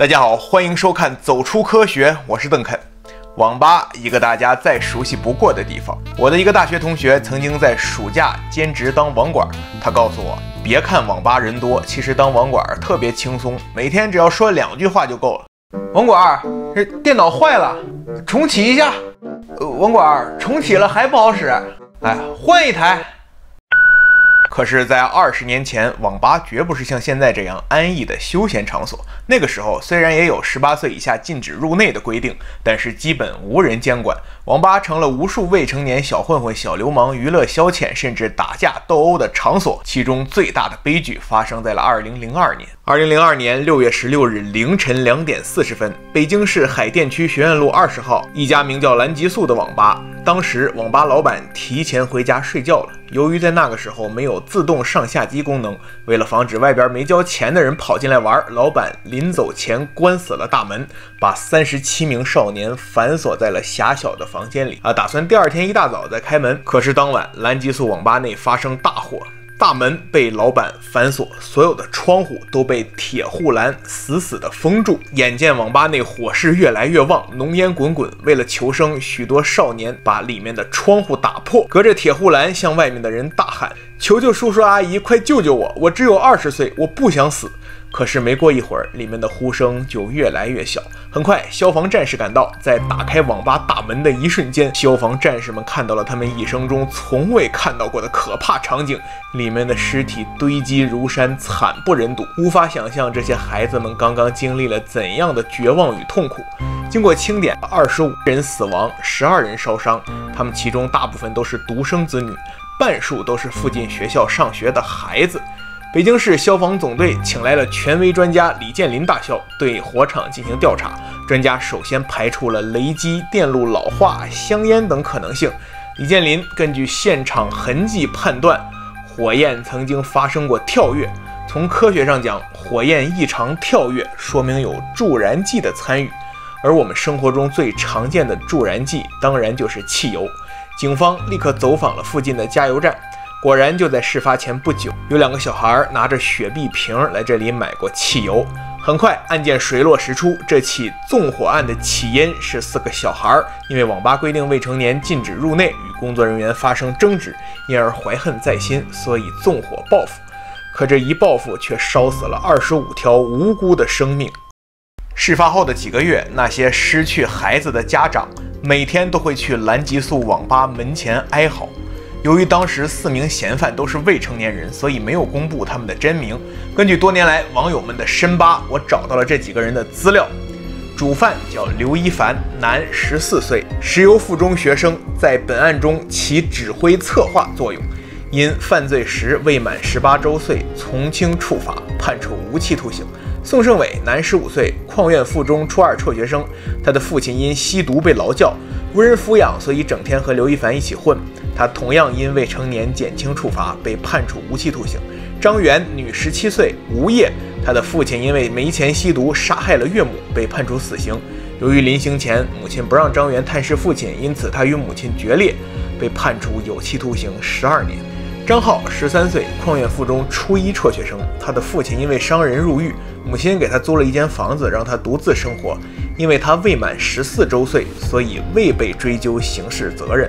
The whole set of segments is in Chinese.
大家好，欢迎收看《走出科学》，我是邓肯。网吧，一个大家再熟悉不过的地方。我的一个大学同学曾经在暑假兼职当网管，他告诉我，别看网吧人多，其实当网管特别轻松，每天只要说两句话就够了。网管，这电脑坏了，重启一下。呃，网管，重启了还不好使，哎，换一台。可是，在二十年前，网吧绝不是像现在这样安逸的休闲场所。那个时候，虽然也有十八岁以下禁止入内的规定，但是基本无人监管。网吧成了无数未成年小混混、小流氓娱乐消遣，甚至打架斗殴的场所。其中最大的悲剧发生在了二零零二年。二零零二年六月十六日凌晨两点四十分，北京市海淀区学院路二十号一家名叫蓝极速的网吧。当时网吧老板提前回家睡觉了。由于在那个时候没有自动上下机功能，为了防止外边没交钱的人跑进来玩，老板临走前关死了大门，把三十七名少年反锁在了狭小的房间里啊，打算第二天一大早再开门。可是当晚蓝极速网吧内发生大火。大门被老板反锁，所有的窗户都被铁护栏死死地封住。眼见网吧内火势越来越旺，浓烟滚滚。为了求生，许多少年把里面的窗户打破，隔着铁护栏向外面的人大喊：“求求叔叔阿姨，快救救我！我只有二十岁，我不想死。”可是没过一会儿，里面的呼声就越来越小。很快，消防战士赶到，在打开网吧大门的一瞬间，消防战士们看到了他们一生中从未看到过的可怕场景：里面的尸体堆积如山，惨不忍睹。无法想象这些孩子们刚刚经历了怎样的绝望与痛苦。经过清点，二十五人死亡，十二人烧伤，他们其中大部分都是独生子女，半数都是附近学校上学的孩子。北京市消防总队请来了权威专家李建林大校对火场进行调查。专家首先排除了雷击、电路老化、香烟等可能性。李建林根据现场痕迹判断，火焰曾经发生过跳跃。从科学上讲，火焰异常跳跃说明有助燃剂的参与。而我们生活中最常见的助燃剂，当然就是汽油。警方立刻走访了附近的加油站。果然，就在事发前不久，有两个小孩拿着雪碧瓶来这里买过汽油。很快，案件水落石出，这起纵火案的起因是四个小孩因为网吧规定未成年禁止入内，与工作人员发生争执，因而怀恨在心，所以纵火报复。可这一报复却烧死了二十五条无辜的生命。事发后的几个月，那些失去孩子的家长每天都会去蓝极速网吧门前哀嚎。由于当时四名嫌犯都是未成年人，所以没有公布他们的真名。根据多年来网友们的深扒，我找到了这几个人的资料。主犯叫刘一凡，男，十四岁，石油附中学生，在本案中起指挥策划作用。因犯罪时未满十八周岁，从轻处罚，判处无期徒刑。宋胜伟，男，十五岁，矿院附中初二辍学生，他的父亲因吸毒被劳教，无人抚养，所以整天和刘一凡一起混。他同样因未成年减轻处罚被判处无期徒刑。张元，女，十七岁，无业。他的父亲因为没钱吸毒，杀害了岳母，被判处死刑。由于临行前母亲不让张元探视父亲，因此他与母亲决裂，被判处有期徒刑十二年。张浩，十三岁，矿院附中初一辍学生。他的父亲因为伤人入狱，母亲给他租了一间房子，让他独自生活。因为他未满十四周岁，所以未被追究刑事责任。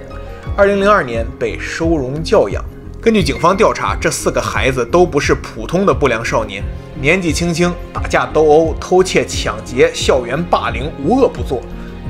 二零零二年被收容教养。根据警方调查，这四个孩子都不是普通的不良少年，年纪轻轻打架斗殴、偷窃抢劫、校园霸凌，无恶不作。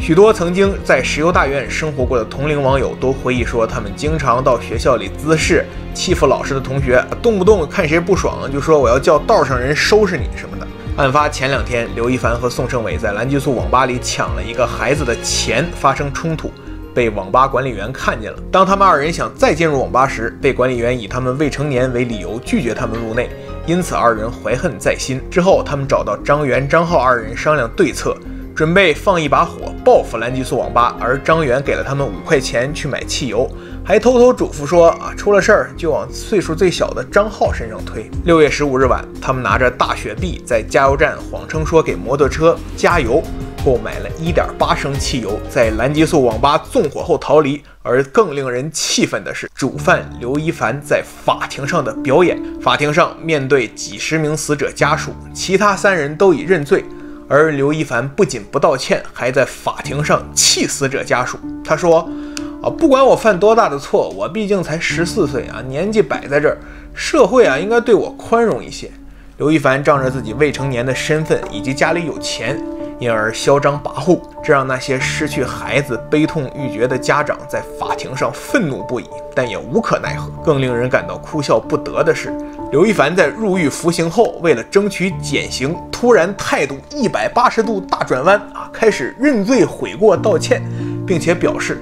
许多曾经在石油大院生活过的同龄网友都回忆说，他们经常到学校里滋事，欺负老师的同学，动不动看谁不爽就说我要叫道上人收拾你什么的。案发前两天，刘一凡和宋胜伟在蓝激素网吧里抢了一个孩子的钱，发生冲突。被网吧管理员看见了。当他们二人想再进入网吧时，被管理员以他们未成年为理由拒绝他们入内，因此二人怀恨在心。之后，他们找到张元、张浩二人商量对策，准备放一把火报复蓝激素网吧。而张元给了他们五块钱去买汽油，还偷偷嘱咐说：“啊，出了事儿就往岁数最小的张浩身上推。”六月十五日晚，他们拿着大雪碧在加油站谎称说给摩托车加油。购买了一点八升汽油，在蓝激素网吧纵火后逃离。而更令人气愤的是，主犯刘一凡在法庭上的表演。法庭上，面对几十名死者家属，其他三人都已认罪，而刘一凡不仅不道歉，还在法庭上气死者家属。他说：“啊，不管我犯多大的错，我毕竟才十四岁啊，年纪摆在这儿，社会啊应该对我宽容一些。”刘一凡仗着自己未成年的身份以及家里有钱。因而嚣张跋扈，这让那些失去孩子悲痛欲绝的家长在法庭上愤怒不已，但也无可奈何。更令人感到哭笑不得的是，刘一凡在入狱服刑后，为了争取减刑，突然态度一百八十度大转弯啊，开始认罪悔过道歉，并且表示。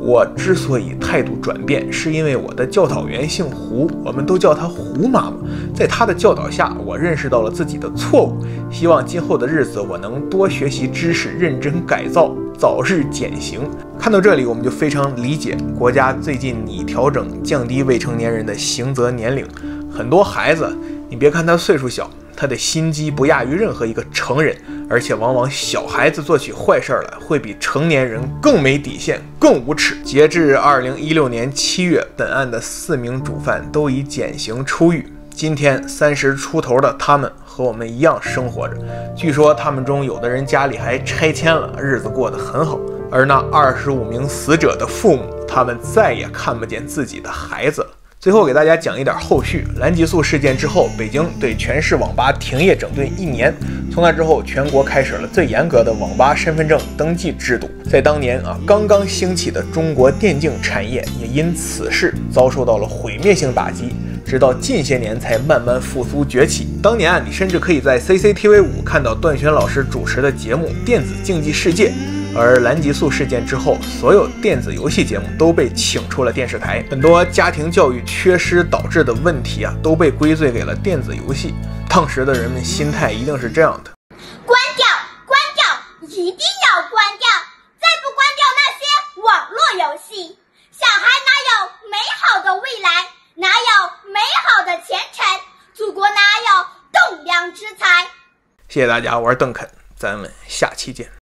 我之所以态度转变，是因为我的教导员姓胡，我们都叫她胡妈妈。在她的教导下，我认识到了自己的错误。希望今后的日子，我能多学习知识，认真改造，早日减刑。看到这里，我们就非常理解国家最近拟调整降低未成年人的刑责年龄。很多孩子，你别看他岁数小。他的心机不亚于任何一个成人，而且往往小孩子做起坏事儿来会比成年人更没底线、更无耻。截至二零一六年七月，本案的四名主犯都已减刑出狱。今天三十出头的他们和我们一样生活着，据说他们中有的人家里还拆迁了，日子过得很好。而那二十五名死者的父母，他们再也看不见自己的孩子了。最后给大家讲一点后续。蓝极速事件之后，北京对全市网吧停业整顿一年。从那之后，全国开始了最严格的网吧身份证登记制度。在当年啊，刚刚兴起的中国电竞产业也因此事遭受到了毁灭性打击，直到近些年才慢慢复苏崛起。当年啊，你甚至可以在 CCTV 五看到段轩老师主持的节目《电子竞技世界》。而蓝极速事件之后，所有电子游戏节目都被请出了电视台，很多家庭教育缺失导致的问题啊，都被归罪给了电子游戏。当时的人们心态一定是这样的：关掉，关掉，一定要关掉！再不关掉那些网络游戏，小孩哪有美好的未来？哪有美好的前程？祖国哪有栋梁之才？谢谢大家，我是邓肯，咱们下期见。